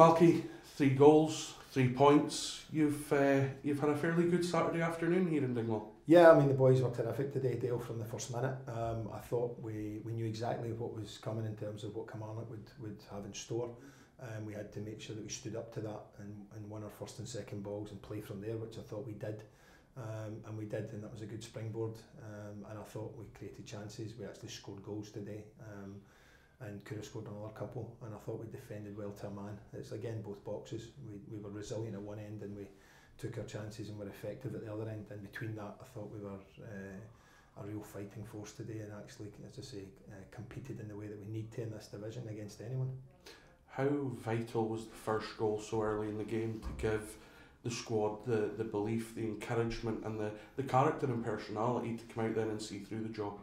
Malky, three goals, three points. You've uh, you've had a fairly good Saturday afternoon here in Dingwall. Yeah, I mean the boys were terrific today, Dale, from the first minute. Um, I thought we, we knew exactly what was coming in terms of what Kilmarnock would, would have in store. Um, we had to make sure that we stood up to that and, and won our first and second balls and play from there, which I thought we did. Um, and we did, and that was a good springboard. Um, and I thought we created chances. We actually scored goals today. Um, and could have scored another couple. And I thought we defended well to a man. It's again both boxes. We, we were resilient at one end and we took our chances and were effective at the other end. And between that, I thought we were uh, a real fighting force today and actually, as I say, uh, competed in the way that we need to in this division against anyone. How vital was the first goal so early in the game to give the squad the, the belief, the encouragement, and the, the character and personality to come out then and see through the job?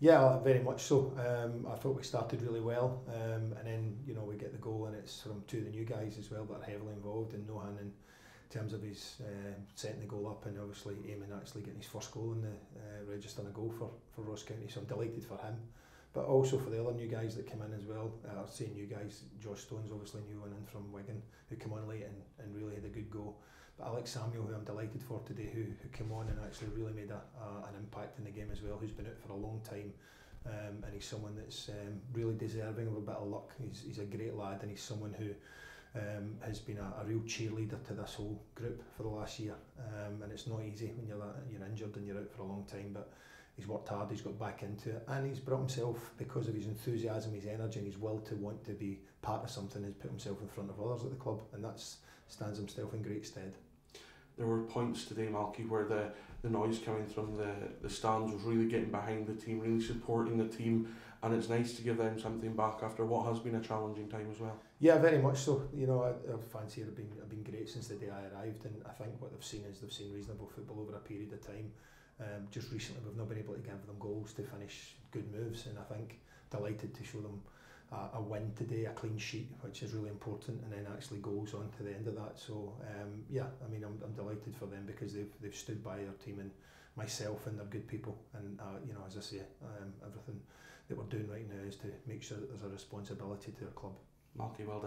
Yeah, very much so. Um, I thought we started really well, um, and then you know we get the goal, and it's from two of the new guys as well that are heavily involved, and Nohan in terms of his uh, setting the goal up, and obviously aiming actually getting his first goal in the uh, registering a goal for for Ross County. So I'm delighted for him. But also for the other new guys that came in as well. Uh, I've seen new guys. Josh Stones, obviously new one in from Wigan, who came on late and, and really had a good go. But Alex Samuel, who I'm delighted for today, who, who came on and actually really made a, an impact in the game as well, who's been out for a long time. Um, and he's someone that's um, really deserving of a bit of luck. He's, he's a great lad and he's someone who um, has been a, a real cheerleader to this whole group for the last year. Um, and it's not easy when you're, you're injured and you're out for a long time, but he's worked hard, he's got back into it, and he's brought himself, because of his enthusiasm, his energy, and his will to want to be part of something, he's put himself in front of others at the club, and that stands himself in great stead there were points today, Malky, where the, the noise coming from the, the stands was really getting behind the team, really supporting the team, and it's nice to give them something back after what has been a challenging time as well. Yeah, very much so. You know, our fans here have been have been great since the day I arrived, and I think what they've seen is they've seen reasonable football over a period of time. Um, just recently, we've not been able to give them goals to finish good moves, and I think delighted to show them a, a win today, a clean sheet, which is really important, and then actually goes on to the end of that. So um, yeah, I mean, I'm, I'm delighted for them because they've they've stood by their team and myself, and they're good people. And uh, you know, as I say, um, everything that we're doing right now is to make sure that there's a responsibility to our club. Marky, well done.